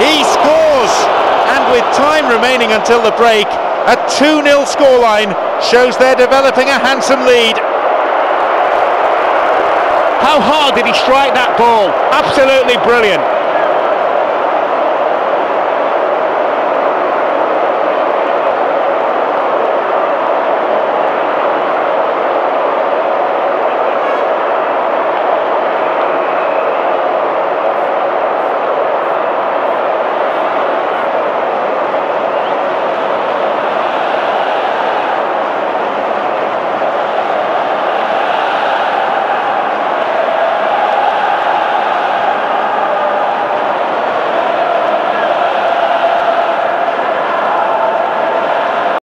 He scores! And with time remaining until the break, a 2 0 scoreline shows they're developing a handsome lead. How hard did he strike that ball? Absolutely brilliant.